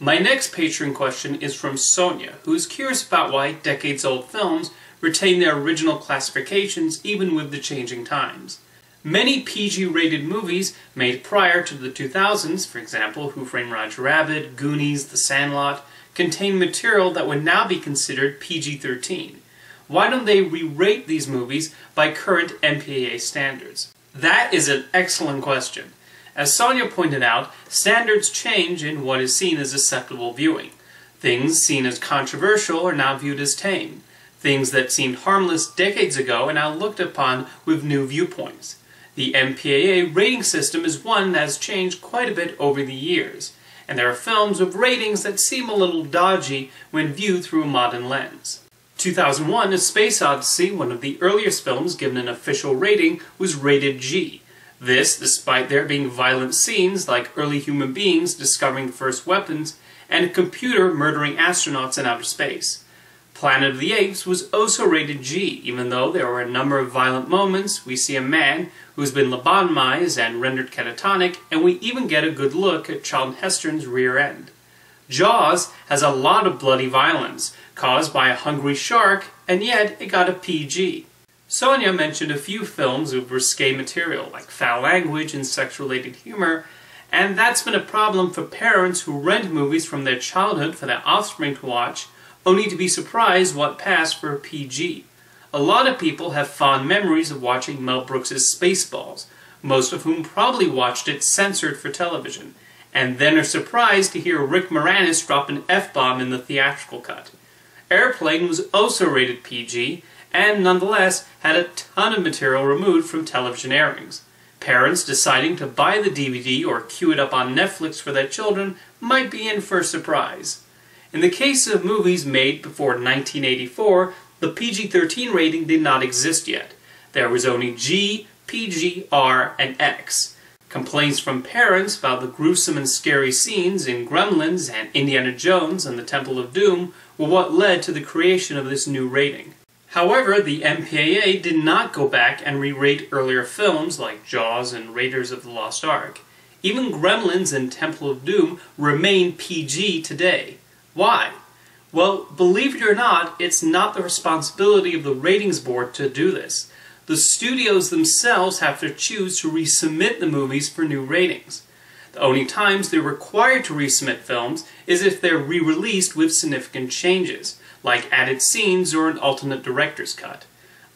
My next Patreon question is from Sonia, who is curious about why decades-old films retain their original classifications even with the changing times. Many PG-rated movies made prior to the 2000s, for example Who Framed Roger Rabbit, Goonies, The Sandlot, contain material that would now be considered PG-13. Why don't they re-rate these movies by current MPAA standards? That is an excellent question. As Sonia pointed out, standards change in what is seen as acceptable viewing. Things seen as controversial are now viewed as tame. Things that seemed harmless decades ago are now looked upon with new viewpoints. The MPAA rating system is one that has changed quite a bit over the years, and there are films with ratings that seem a little dodgy when viewed through a modern lens. 2001 A Space Odyssey, one of the earliest films given an official rating, was rated G. This, despite there being violent scenes like early human beings discovering the first weapons and a computer murdering astronauts in outer space. Planet of the Apes was also rated G, even though there were a number of violent moments. We see a man who's been lobotomized and rendered catatonic, and we even get a good look at Charlton Heston's rear end. Jaws has a lot of bloody violence, caused by a hungry shark, and yet it got a PG. Sonia mentioned a few films with risque material, like foul language and sex-related humor, and that's been a problem for parents who rent movies from their childhood for their offspring to watch, only to be surprised what passed for PG. A lot of people have fond memories of watching Mel Brooks' Spaceballs, most of whom probably watched it censored for television, and then are surprised to hear Rick Moranis drop an F-bomb in the theatrical cut. Airplane was also rated PG, and nonetheless had a ton of material removed from television airings. Parents deciding to buy the DVD or queue it up on Netflix for their children might be in for a surprise. In the case of movies made before 1984, the PG-13 rating did not exist yet. There was only G, PG, R, and X. Complaints from parents about the gruesome and scary scenes in Gremlins and Indiana Jones and the Temple of Doom were what led to the creation of this new rating. However, the MPAA did not go back and re-rate earlier films like Jaws and Raiders of the Lost Ark. Even Gremlins and Temple of Doom remain PG today. Why? Well, believe it or not, it's not the responsibility of the ratings board to do this. The studios themselves have to choose to resubmit the movies for new ratings. The only times they're required to resubmit films is if they're re-released with significant changes, like added scenes or an alternate director's cut.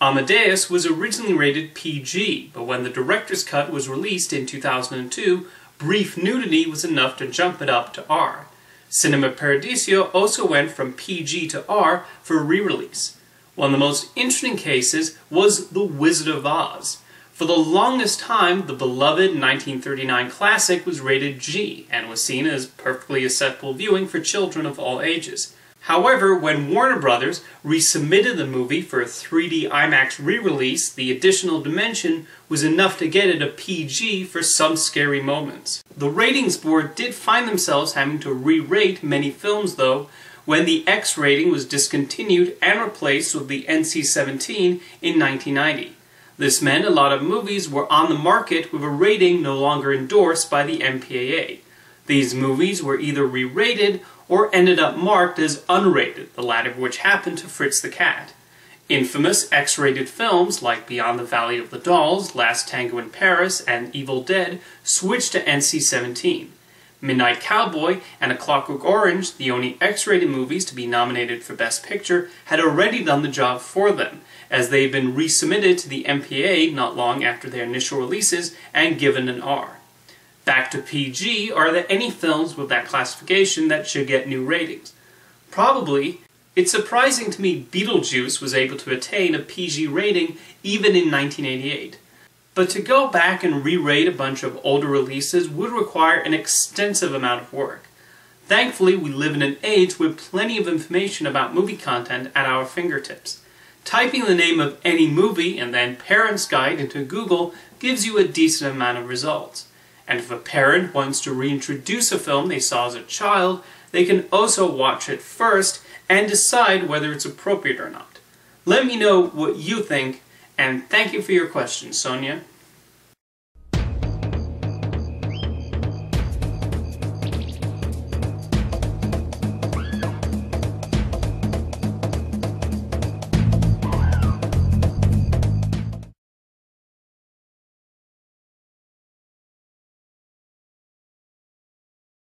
Amadeus was originally rated PG, but when the director's cut was released in 2002, brief nudity was enough to jump it up to R. Cinema Paradiso also went from PG to R for re-release. One of the most interesting cases was The Wizard of Oz. For the longest time, the beloved 1939 classic was rated G and was seen as perfectly acceptable viewing for children of all ages. However, when Warner Brothers resubmitted the movie for a 3D IMAX re-release, the additional dimension was enough to get it a PG for some scary moments. The ratings board did find themselves having to re-rate many films though, when the X rating was discontinued and replaced with the NC-17 in 1990. This meant a lot of movies were on the market with a rating no longer endorsed by the MPAA. These movies were either re-rated or ended up marked as unrated, the latter of which happened to Fritz the Cat. Infamous X-rated films like Beyond the Valley of the Dolls, Last Tango in Paris, and Evil Dead switched to NC-17. Midnight Cowboy and A Clockwork Orange, the only X-rated movies to be nominated for Best Picture, had already done the job for them, as they've been resubmitted to the MPAA not long after their initial releases and given an R. Back to PG, are there any films with that classification that should get new ratings? Probably. It's surprising to me Beetlejuice was able to attain a PG rating even in 1988. But to go back and re-rate a bunch of older releases would require an extensive amount of work. Thankfully, we live in an age with plenty of information about movie content at our fingertips. Typing the name of any movie and then Parent's Guide into Google gives you a decent amount of results. And if a parent wants to reintroduce a film they saw as a child, they can also watch it first and decide whether it's appropriate or not. Let me know what you think, and thank you for your question, Sonia.